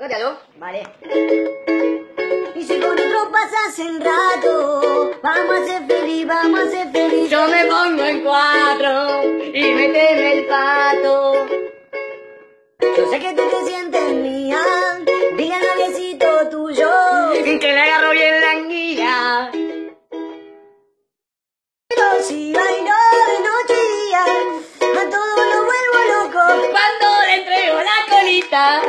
Tócatelo. Vale. Y si con otro pasas el rato, vamos a ser feliz, vamos a ser feliz. Yo me pongo en cuatro y meteme el pato. Yo sé que tú te sientes mía, diga el noviecito tuyo. Que le agarro bien la anguila. Pero si bailo de noche y día, a todo lo vuelvo loco. Cuando le entrego la colita.